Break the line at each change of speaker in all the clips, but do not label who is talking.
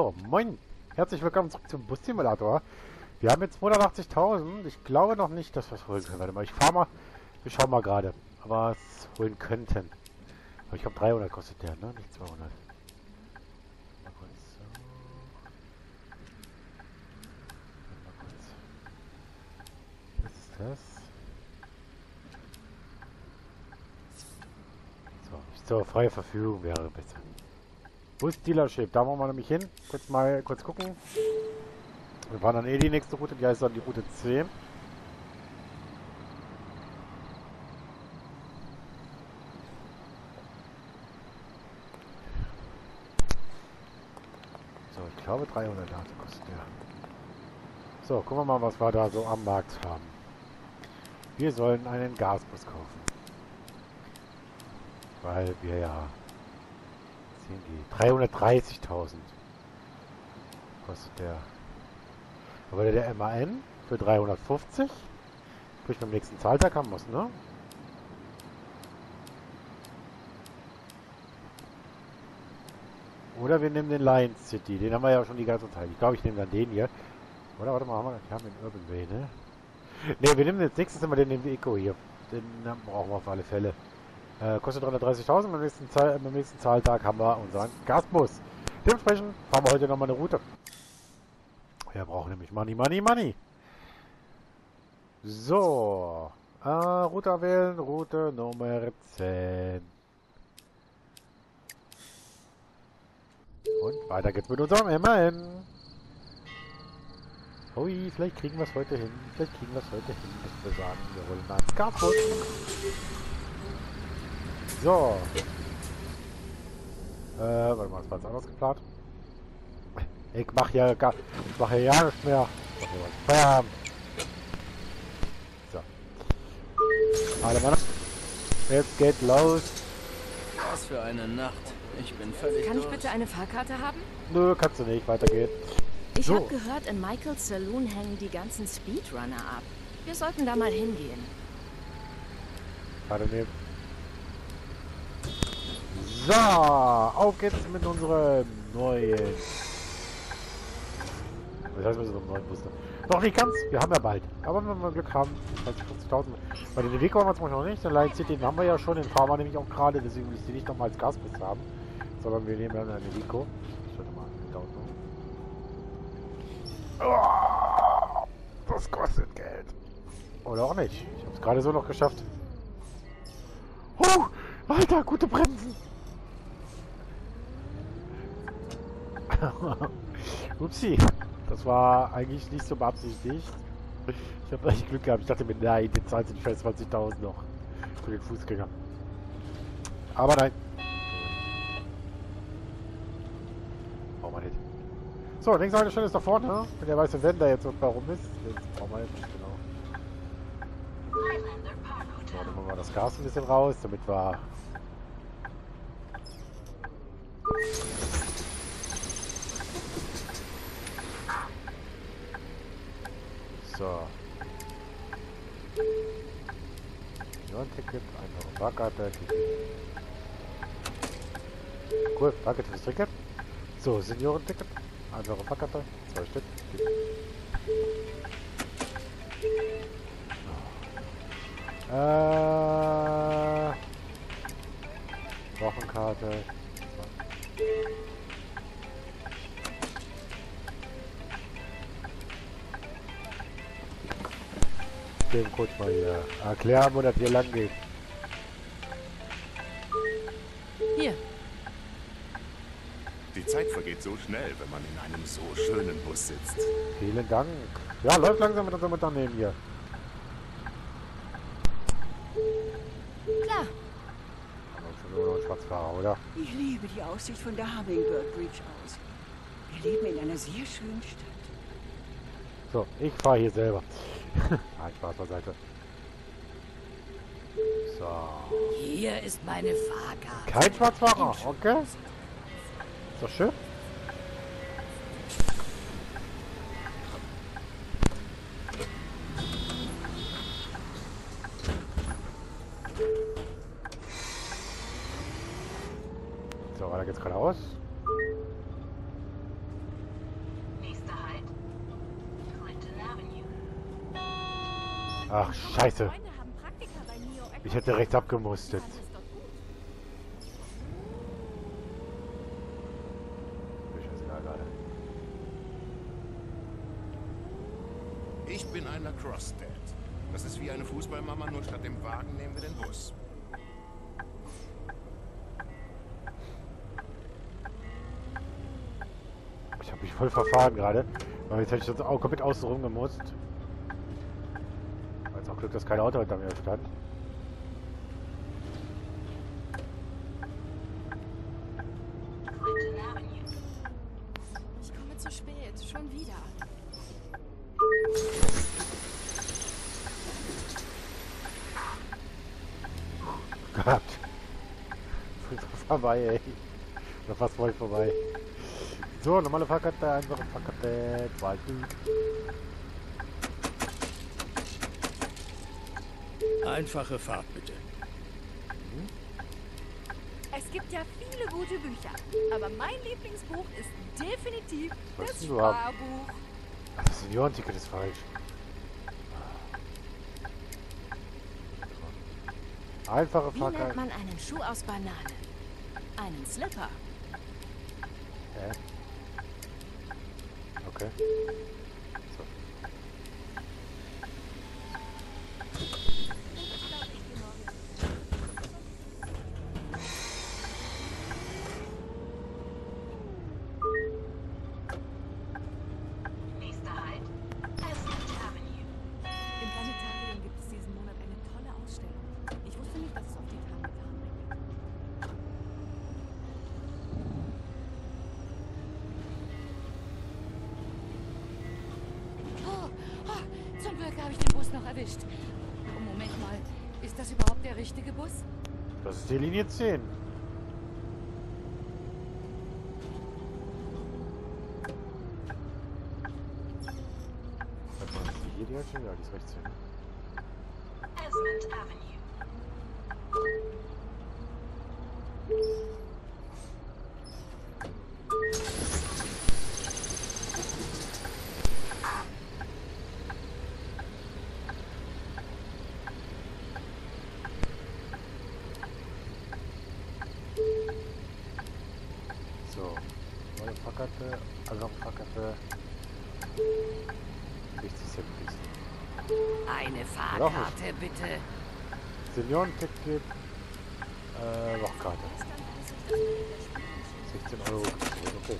So, moin. Herzlich willkommen zurück zum Bus-Simulator. Wir haben jetzt 280.000. Ich glaube noch nicht, dass wir es holen können. Warte mal, ich fahre mal. Wir schauen mal gerade. Es holen könnten. Aber ich glaube 300 kostet der, ne? Nicht 200. Mal kurz so. Mal kurz. Was ist das? So, freie Verfügung wäre besser. Bus Dealership, da wollen wir nämlich hin. Kurz mal kurz gucken. Wir fahren dann eh die nächste Route, die heißt dann die Route 10. So, ich glaube 300 Late kostet der. So, gucken wir mal, was wir da so am Markt haben. Wir sollen einen Gasbus kaufen. Weil wir ja 330.000 kostet der. Aber der, MAN für 350. Sprich beim nächsten Zahltag haben muss, ne? Oder wir nehmen den Lions City. Den haben wir ja schon die ganze Zeit. Ich glaube, ich nehme dann den hier. Oder warte mal, haben wir, wir haben den Urban Way, ne? Ne, wir nehmen jetzt nächstes immer den, den Eco hier. Den brauchen wir auf alle Fälle. Äh, kostet 330.000. Beim nächsten, Zahl, beim nächsten Zahltag haben wir unseren Gasbus. Dementsprechend fahren wir heute nochmal eine Route. Wir brauchen nämlich Money, Money, Money. So. Äh, Route wählen. Route Nummer 10. Und weiter geht's mit unserem MAN. Hui, vielleicht kriegen wir es heute hin. Vielleicht kriegen wir es heute hin, dass wir sagen, wir wollen einen Gasbus. So. Äh, warte mal, das war jetzt anders geplant. Ich mach ja gar, ich mach ja gar nichts mehr. Feierabend. So. Alle Mann. Jetzt geht los.
Was für eine Nacht. Ich bin völlig
Kann ich bitte eine Fahrkarte haben?
Nö, kannst du nicht. Weiter geht's.
Ich
So.
habe gehört, in Michaels Saloon hängen die ganzen Speedrunner ab. Wir sollten da mal hingehen.
Karte nehmen. So, auf geht's mit unserem neuen. Was heißt mit unserem neuen Booster? Noch nicht ganz, wir haben ja bald. Aber wenn wir Glück haben, 50.000. Bei den Weg haben wir zum Beispiel noch nicht. Den Lion City den haben wir ja schon, den fahren wir nämlich auch gerade, deswegen ich sie nicht nochmal als Gasbus haben. Sondern wir nehmen dann eine Vico. Warte mal, dauert noch. Oh, das kostet Geld. Oder auch nicht. Ich habe es gerade so noch geschafft. Oh, Alter, gute Bremsen. Upsi. Das war eigentlich nicht so beabsichtigt. Ich habe echt Glück gehabt. Ich dachte mir, nein, den zahlt sind 20.000 noch. Für den Fußgänger. Aber nein. Brauchen wir nicht. So, links eine ist da vorne. ne? Wenn der weiße Wenn da jetzt und warum ist. Jetzt brauchen wir jetzt nicht genau. So, dann machen wir das Gas ein bisschen raus, damit wir... So. Senioren-Ticket, einfache Fahrkarte. Cool, danke fürs Ticket. So, Senioren-Ticket, einfache Fahrkarte, zwei Stück. Äh, Wochenkarte. Dem kurz mal hier erklären, wo das hier lang geht.
Zeit vergeht so schnell, wenn man in einem so schönen Bus sitzt.
Vielen Dank. Ja, läuft langsam mit unserem Unternehmen hier.
klar.
Aber schon nur noch ein Schwarzfahrer, oder?
Ich liebe die Aussicht von der Hummingbird Bridge aus. Wir leben in einer sehr schönen Stadt.
So, ich fahre hier selber. Nein, Spaß beiseite. So.
Hier ist meine Fahrkarte.
Kein Schwarzfahrer, okay. Ist schön. So, weiter geht's geradeaus. Ach, scheiße. Ich hätte rechts abgemustet. Verfahren gerade. Weil jetzt hätte ich sonst auch komplett außen rum gemusst. War jetzt auch Glück, dass kein Auto hinter mir stand.
Ich komme zu spät. Schon wieder.
Gott. Ist doch vorbei, ey. Noch fast voll vorbei. So, normale Fahrkarte, einfache Fahrkarte, zwei Stück.
Einfache Fahrt bitte.
Es gibt ja viele gute Bücher, aber mein Lieblingsbuch ist definitiv
Was
das? Sparbuch.
Ach, das Seniorenticket ist falsch. Einfache
Wie nennt
Fahrkarte.
man einen Schuh aus Banane? Einen Slipper.
Hä? Okay.
Erwischt. Oh, Moment mal, ist das überhaupt der richtige Bus?
Das ist die Linie 10. Warte mal, ist die hier die Haltestelle? Ja, die ist rechts hin. So, neue Fahrkarte, also Fahrkarte. 60 Cent kriegst
Eine
Fahrkarte,
bitte.
Seniorenticket, äh, Wochkarte. 16 Euro okay.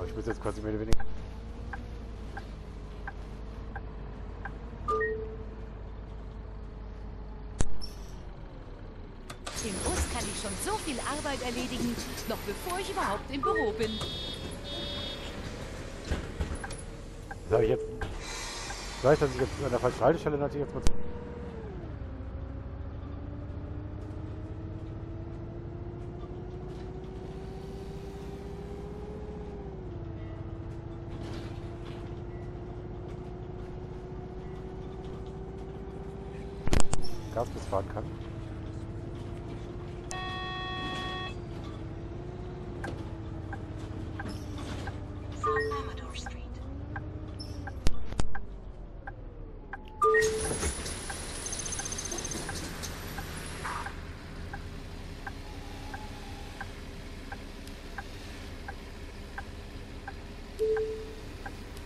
So, ich muss jetzt quasi mehr oder weniger.
Im Bus kann ich schon so viel Arbeit erledigen, noch bevor ich überhaupt im Büro bin.
Habe ich jetzt. Weiß, dass ich jetzt an der falschen Haltestelle natürlich jetzt mal. Gasbus fahren kann.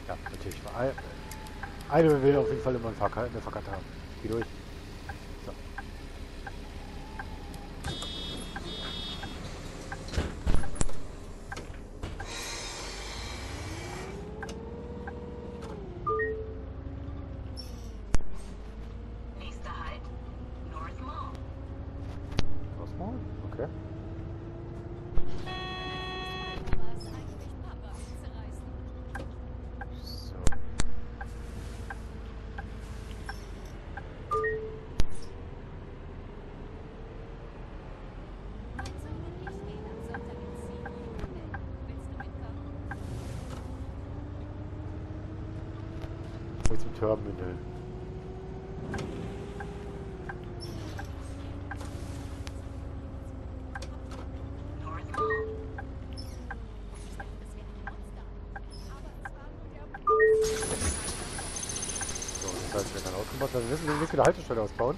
Ja, natürlich. Ein- Eine will auf jeden Fall immer Fahrkarte, eine Fahrkarte haben. Geh durch. So. Was mal? Okay.
Was eigentlich Papa zerreißen?
So. Terminal. Also wir müssen demnächst wieder Haltestelle ausbauen.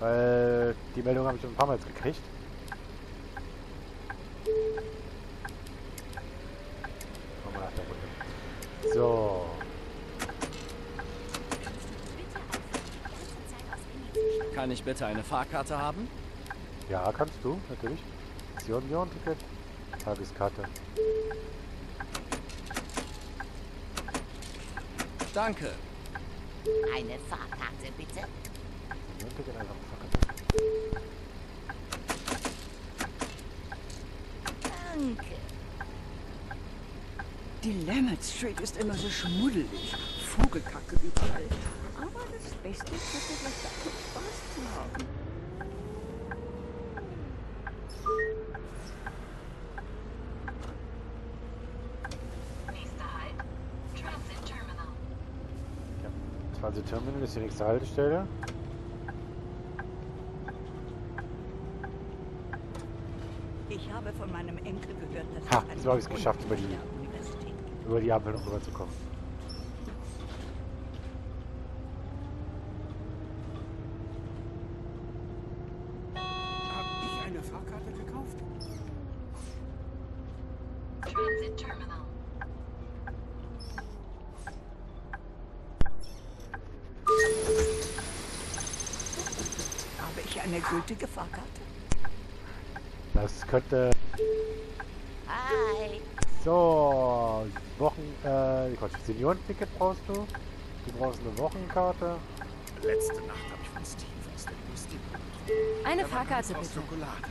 Weil die Meldung habe ich schon ein paar Mal gekriegt. So.
Kann ich bitte eine Fahrkarte haben?
Ja, kannst du, natürlich. Sion Bjorn Ticket. Tageskarte.
Danke.
Eine Fahrkarte bitte.
Sion Ticket einfach Fahrkarte.
Danke.
Die Lammet Street ist immer so schmuddelig. Vogelkacke überall. Aber das Beste ist natürlich dafür Spaß zu haben.
Ja. Transit Terminal ist die nächste Haltestelle.
Ich habe von meinem Enkel gehört, dass
Ha,
es
so habe ich es geschafft, über die-. Über die Ampel noch rüberzukommen.
Hab ich eine Fahrkarte gekauft?
Habe ich eine gültige Fahrkarte?
Das könnte...
Hi.
So, Wochen... Äh, Quatsch, Seniorenticket brauchst du. Du brauchst eine Wochenkarte.
Letzte Nacht habe ich von Steve aus der bekommen.
Eine Fahrkarte bitte.
Schokolade.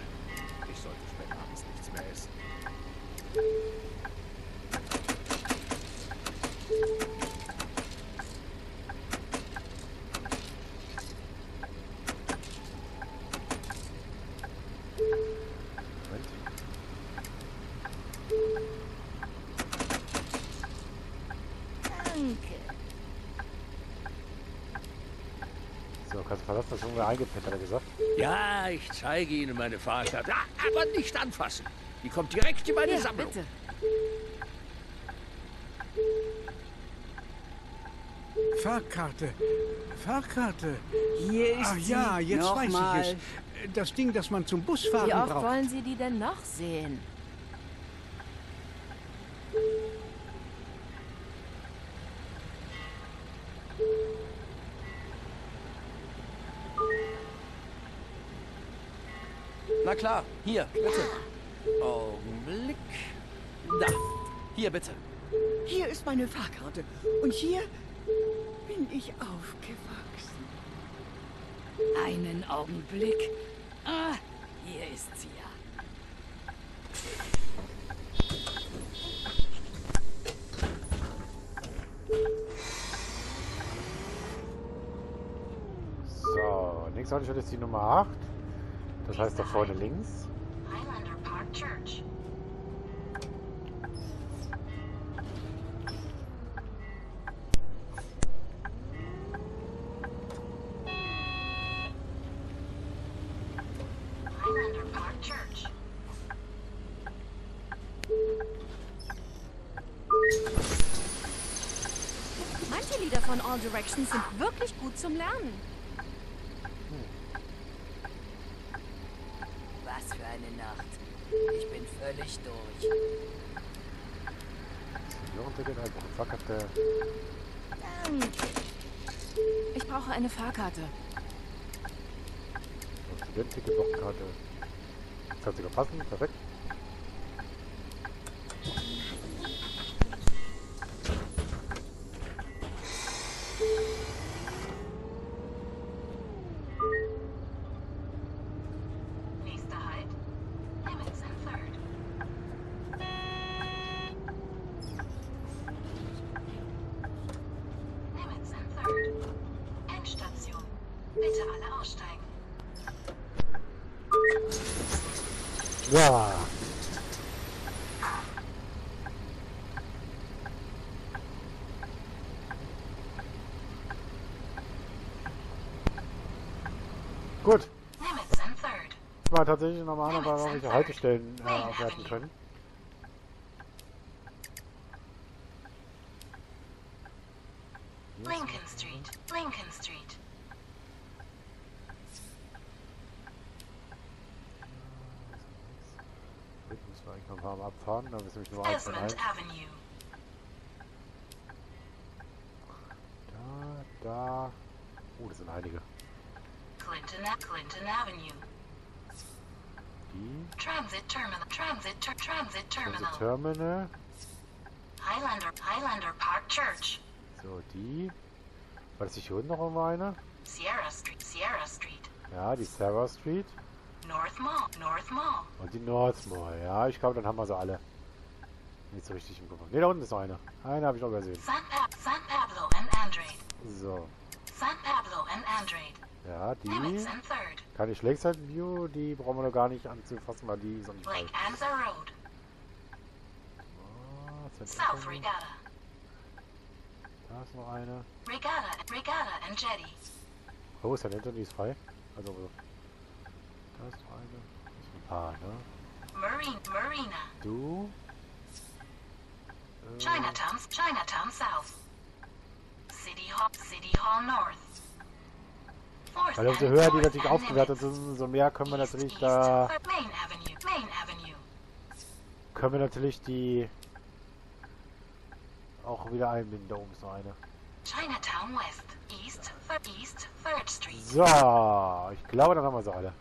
Das ist irgendwer eingepennt, hat er gesagt.
Ja, ich zeige Ihnen meine Fahrkarte. Ah, aber nicht anfassen. Die kommt direkt in meine
Hier,
Sammlung.
bitte.
Fahrkarte. Fahrkarte.
Hier ist
Ach
sie.
ja, jetzt weiß
Nochmal.
ich es. Das Ding, das man zum Busfahren
Wie oft
braucht.
wollen Sie die denn noch sehen?
Na klar, hier, bitte. Augenblick. Da. Hier, bitte.
Hier ist meine Fahrkarte. Und hier bin ich aufgewachsen.
Einen Augenblick. Ah, hier ist sie ja.
So, nächste Haltestelle ist die Nummer 8. Das heißt da vorne links.
Highlander Park Church. Highlander Park Church.
Manche Lieder von All Directions sind wirklich gut zum Lernen.
Was für eine Nacht. Ich bin völlig durch.
Seniorenticket, einfach eine Fahrkarte.
Danke.
Ich brauche eine Fahrkarte.
So, Studententicket, Wochenkarte. Das hat sogar passen, perfekt.
Nächster Halt. Emmons and Third. Emmons and Third. Endstation. Bitte alle aussteigen.
Ja. Tatsächlich noch mal noch welche Haltestellen äh, aufwerten können.
Lincoln Street. Lincoln Street.
Hinten müssen wir eigentlich noch ein paar Mal abfahren, da ist nämlich nur eins von eins. Da, da. Oh, das sind einige.
Clinton, Clinton Avenue.
Die.
Transit Terminal. Transit, ter Transit Terminal.
Terminal.
Highlander, Highlander Park Church.
So, die. War das nicht hier unten noch irgendwo eine?
Sierra Street, Sierra Street.
Ja, die Sarah Street.
North Mall, North Mall.
Und die Northmore. Ja, ich glaube, dann haben wir sie alle. Nicht so richtig im Kopf. Ne, da unten ist noch eine. Eine habe ich noch übersehen.
San, pa San Pablo and Andrade.
So.
San Pablo and Andrade.
Ja, die.
and Third.
Kann ich Lakeside View, die brauchen wir noch gar nicht anzufassen, weil die ist noch nicht frei.
Lake Anza Road.
Ah.
South. Regatta.
Da ist noch eine.
Regatta, Regatta and Jetty.
Oh, St. Anthony ist frei. Also, da ist noch eine. Das ist ein paar, ne?
Marine, Marina.
Du. Äh,
Chinatown, Chinatown South. City Hall, City Hall North.
Weil umso höher die natürlich aufgewertet sind, umso mehr können wir natürlich da, können wir natürlich die auch wieder einbinden. Da oben ist noch eine.
Chinatown West, East, Third, East, Third Street.
So, ich glaube, dann haben wir sie alle.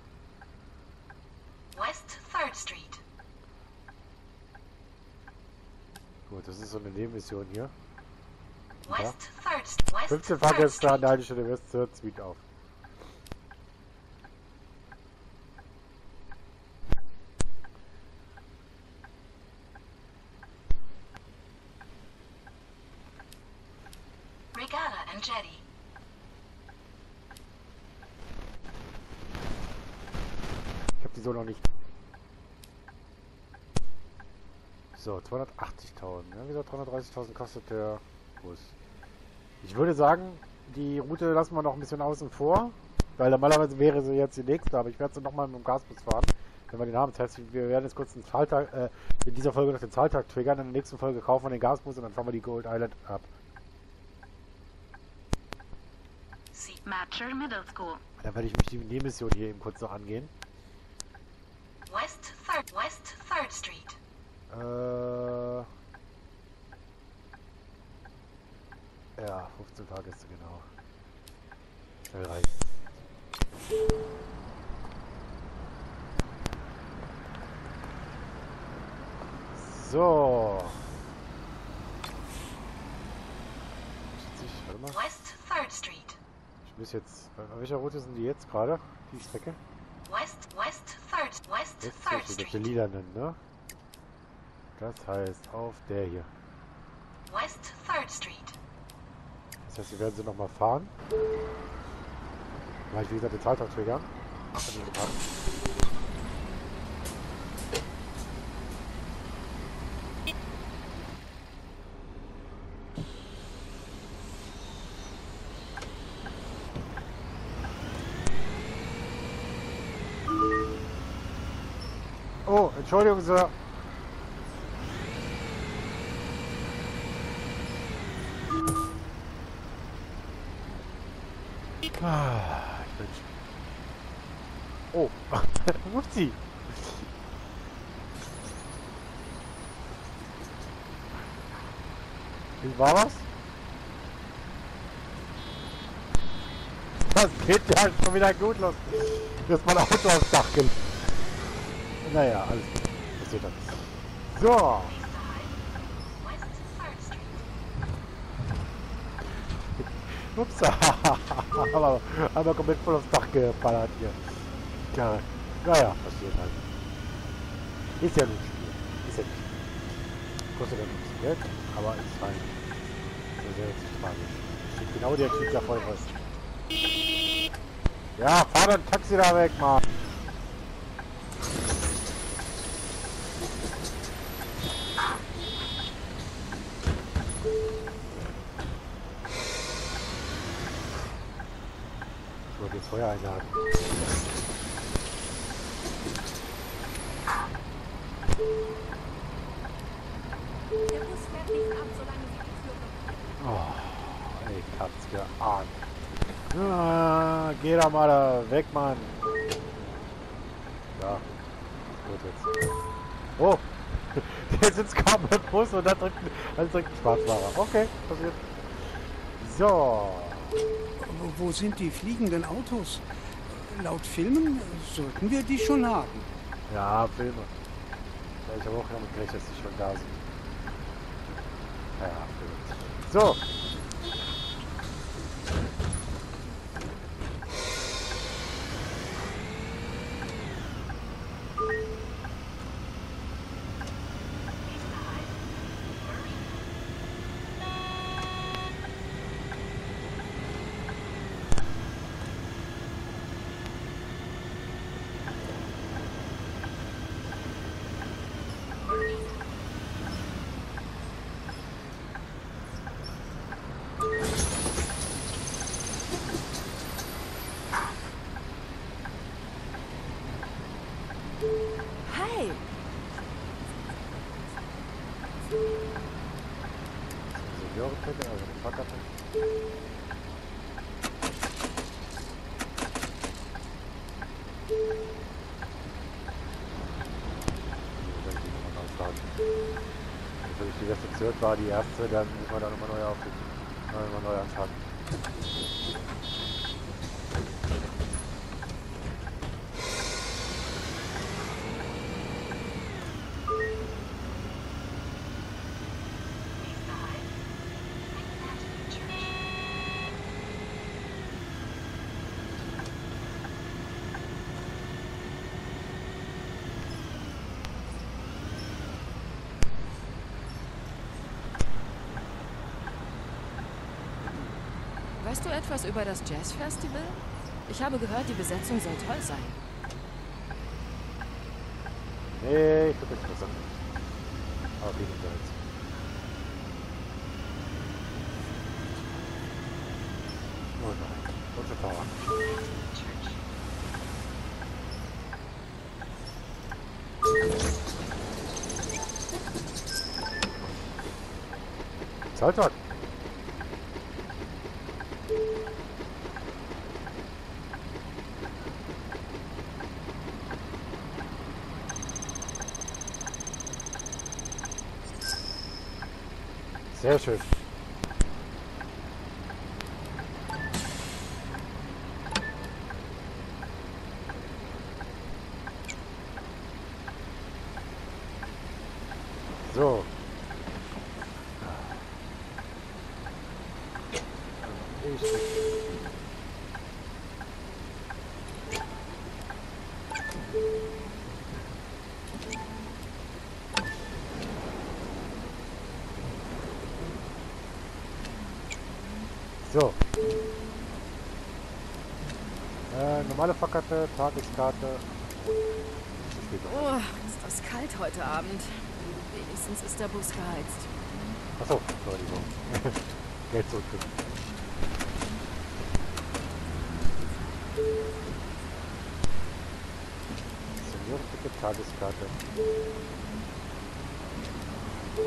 West Third Street.
Gut, das ist so eine Nebenmission hier.
Street. West
15
Third
Fahrgäste an
Street.
der Haltestelle West Third Suite auf.
Regatta and Jetty.
Ich habe die so noch nicht. So, 280.000. Ja, wie gesagt, 330.000 kostet der Bus. Ich würde sagen, die Route lassen wir noch ein bisschen außen vor, weil normalerweise wäre sie jetzt die nächste, aber ich werde sie nochmal mit dem Gasbus fahren, wenn wir den haben. Das heißt, wir werden jetzt kurz den Zahltag, äh, in dieser Folge noch den Zahltag triggern, in der nächsten Folge kaufen wir den Gasbus und dann fahren wir die Gold Island ab. Dann werde ich mich die Nebenmission hier eben kurz noch angehen.
West Third West Third Street.
Äh. Ja, 15 Fahrgäste, genau. Schnell rein. So.
West Third Street.
Ich muss jetzt. Bei welcher Route sind die jetzt gerade? Die Strecke?
West West Third West
Jetzt
Third
sehe ich die
Street.
lilanen, ne? Das heißt auf der hier.
West Third Street.
Das heißt, wir werden sie nochmal fahren. Weil ich, wie gesagt, den Zahltag triggern. Nicht haben. Oh, Entschuldigung, Sir. Ah, ich bin... Oh, Upsi. Wie war was? Das geht ja schon wieder gut los. Dass mein Auto aufs Dach geht. Naja, alles gut. So.
West Third Street.
Ups. aber, aber komplett voll aufs Dach geballert hier. Ja, naja, passiert halt. Ist ja nicht Spiel. Ist ja nicht. Kostet ja bisschen Geld, aber ist halt. Das ist ja jetzt nicht tragisch. Steht genau der Typ da voll was. Ja, fahr dein Taxi da weg, Mann. Feuer einladen. Oh, ich hab's geahnt. Ah, geh da mal da weg, Mann. Ja, gut jetzt. Oh, der sitzt gerade mit Bus und da drückt, also drückt ein Schwarzfahrer. Okay, passiert. So.
Wo- sind die fliegenden Autos? Laut Filmen sollten wir die schon haben.
Ja, Filme. Ich habe auch damit gerechnet, dass die schon da sind. Ja, Filme. So. Zirk war die erste, dann müssen wir da nochmal neu aufrufen. Nochmal neu anfangen.
Weißt du etwas über das Jazz Festival? Ich habe gehört, die Besetzung soll toll sein.
Nee, ich jetzt was an. Aber jetzt. Oh nein, kurze Power. Saltag! Sehr schön. Fahrkarte, Tageskarte.
Oh, ist das kalt heute Abend. Wenigstens ist der Bus geheizt.
Achso, Entschuldigung. Geld zurückkriegen. Seniorenticket, Tageskarte.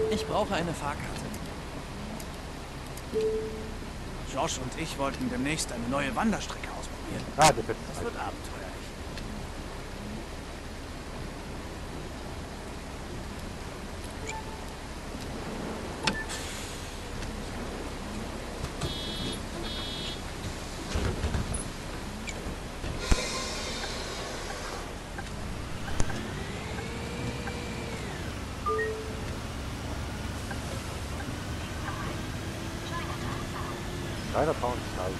Ich brauche eine Fahrkarte.
Josh und ich wollten demnächst eine neue Wanderstrecke ausprobieren.
Ah, der wird
Das wird abenteuerlich.
Chinatown Style.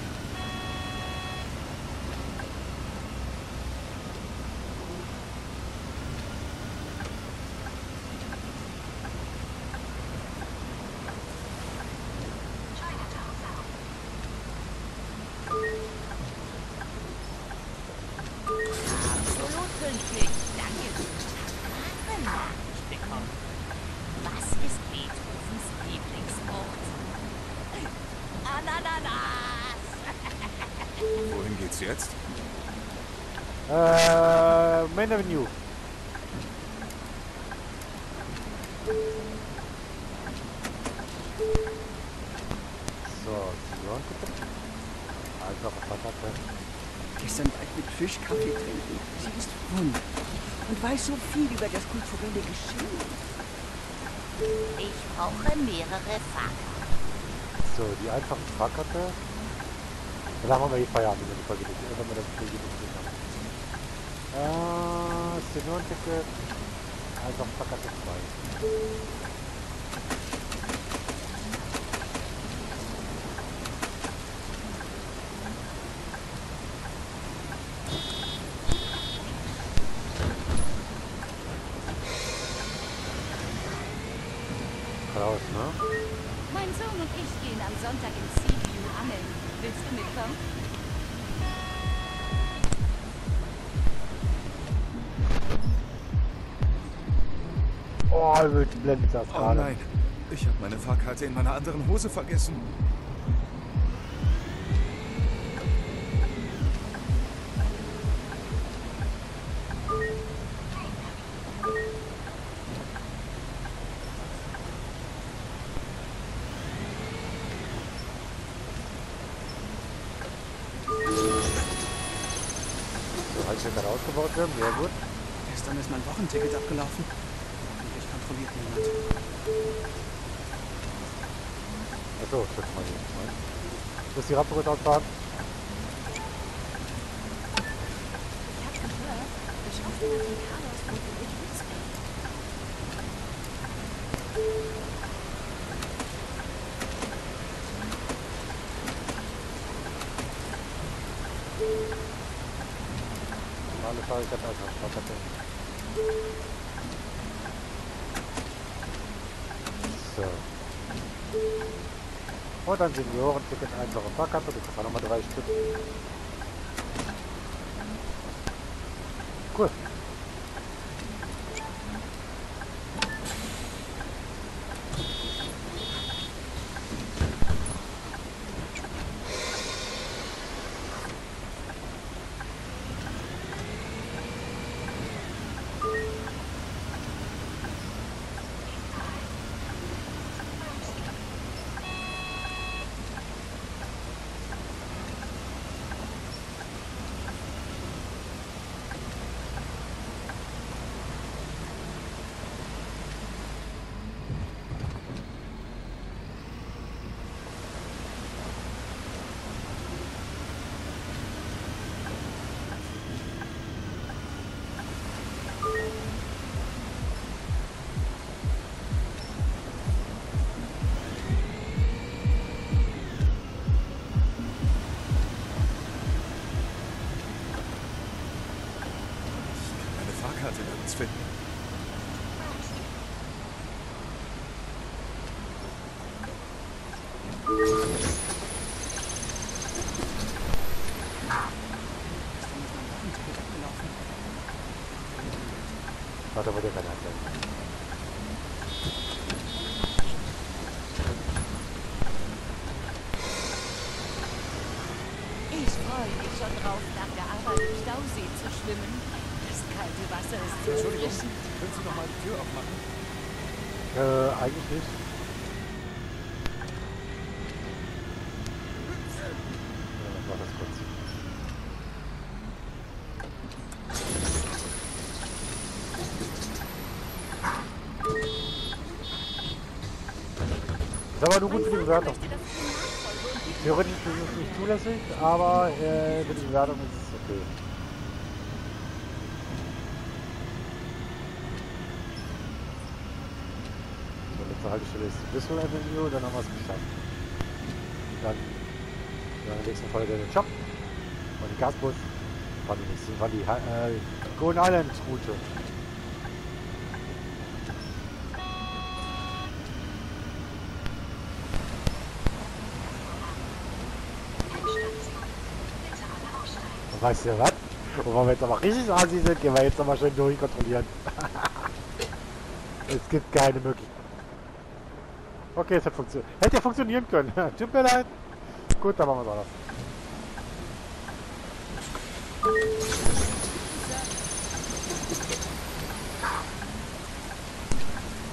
Absolut pünktlich. Danke. Eine Nachricht bekommen. Was ist Beethovens Lieblingswort? Ananas.
Wohin geht's jetzt?
Äh, Main Avenue. So. Also einfache Fahrkarte.
Gestern war ich mit Fisch Kaffee trinken. Sie ist wunderbar und weiß so viel über das kulturelle Geschehen.
Ich brauche mehrere Fahrkarten.
So, die einfache Fahrkarte. Dann haben wir hier Feierabend, wenn die Folge nicht, wenn wir das Folge nicht gesehen haben. Äh, Senioren-Ticket. Einfach Fahrkarte 2. Raus, ne?
Mein Sohn und ich gehen am Sonntag in Seaview angeln. Mitkommen?
Oh, wird blendet das
Oh
gerade.
nein, ich habe meine Fahrkarte in meiner anderen Hose vergessen.
Sehr gut.
Gestern ist mein Wochenticket abgelaufen. Hoffentlich kontrolliert niemand.
Achso, drück mal hier. Wo ist die Rapporte ausfahren?
Ich hab wohnt in Edwardsville.
Normale Fahrkarte, also Fahrkarte. So. Und dann Seniorenticket, einfache Fahrkarte, du kriegst auch nochmal drei Stück. Cool.
Ich freue mich schon drauf, nach der Arbeit im Stausee zu schwimmen. Das kalte Wasser ist so
Entschuldigung, können Sie noch mal die Tür aufmachen?
Äh, eigentlich nicht. Ja, was war das kurz? Ist aber nur gut für die Bewertung. Theoretisch ist es nicht zulässig, aber äh, für die Bewertung ist es okay. So, letzte Haltestelle ist Bristol Avenue, dann haben wir es geschafft. Dann in der nächsten Folge den Shop und den Gasbus. Nächste, fahren die äh, Golden Island Route. Weißt du was? Und wenn wir jetzt aber richtig assi sind, gehen wir jetzt aber schön durchkontrollieren. es gibt keine Möglichkeit. Okay, es hat funktioniert. Hätte ja funktionieren können. Tut mir leid. Gut, dann machen wir es anders.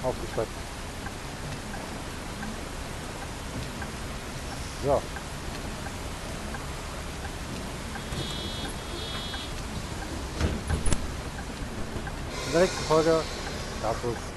Aufgeschwemmt. So. In der nächsten Folge. Status. Dann